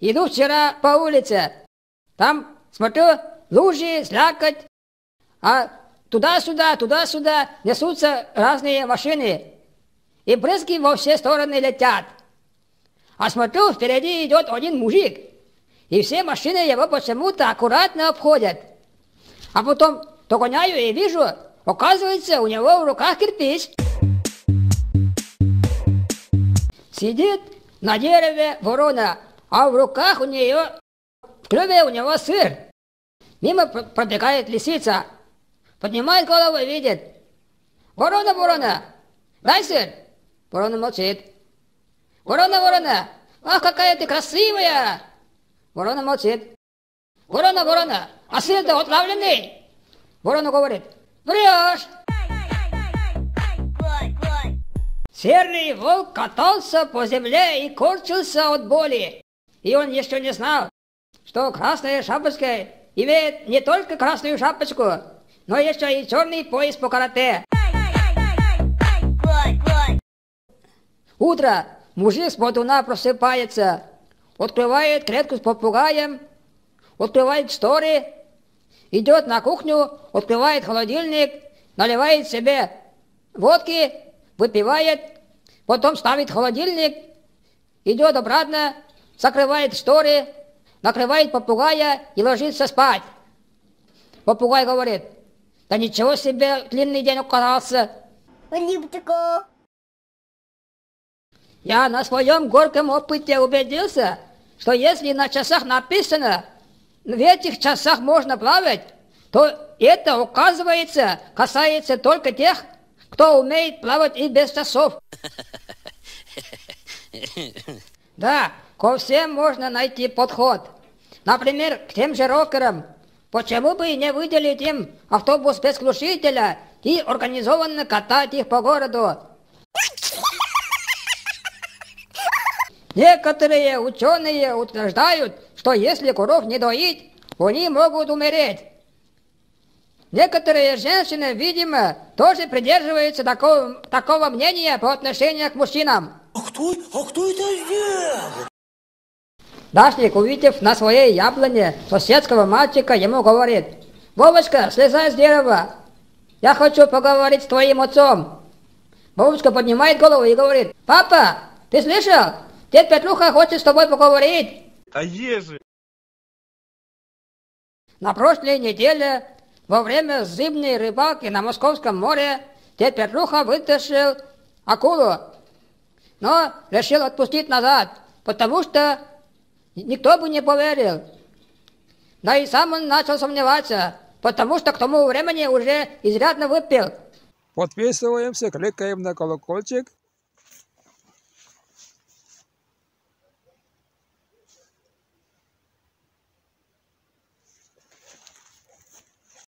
Иду вчера по улице. Там, смотрю, лужи, слякоть. А туда-сюда, туда-сюда несутся разные машины. И брызги во все стороны летят. А смотрю, впереди идет один мужик. И все машины его почему-то аккуратно обходят. А потом догоняю и вижу, оказывается, у него в руках кирпич. Сидит на дереве ворона, а в руках у нее, в клюве у него сыр. Мимо пробегает лисица, поднимает голову и видит. Ворона, ворона, дай сыр. Ворона молчит. Ворона, ворона, ах, какая ты красивая. Ворона молчит. Ворона, ворона, а сыр-то отравленный. Ворона говорит, врешь. Серый волк катался по земле и корчился от боли. И он еще не знал, что красная шапочка имеет не только красную шапочку, но еще и черный пояс по карате. Утро. Мужик с бодуна просыпается, открывает клетку с попугаем, открывает шторы, идет на кухню, открывает холодильник, наливает себе водки, выпивает, потом ставит холодильник, идет обратно, закрывает шторы, накрывает попугая и ложится спать. Попугай говорит, да ничего себе, длинный день оказался. Я на своем горьком опыте убедился, что если на часах написано, в этих часах можно плавать, то это, оказывается, касается только тех, кто умеет плавать и без часов. Да, ко всем можно найти подход. Например, к тем же рокерам. Почему бы и не выделить им автобус без глушителя и организованно катать их по городу? Некоторые ученые утверждают, что если коров не доить, они могут умереть. Некоторые женщины, видимо, тоже придерживаются такого, такого мнения по отношению к мужчинам. А кто, а кто это сделал? Дашник, увидев на своей яблоне соседского мальчика, ему говорит, «Вовочка, слезай с дерева, я хочу поговорить с твоим отцом». Вовочка поднимает голову и говорит, «Папа, ты слышал? Дед Петруха хочет с тобой поговорить». А еже? На прошлой неделе во время зимней рыбалки на Московском море дед Петруха вытащил акулу, но решил отпустить назад, потому что никто бы не поверил. Да и сам он начал сомневаться, потому что к тому времени уже изрядно выпил. Подписываемся, кликаем на колокольчик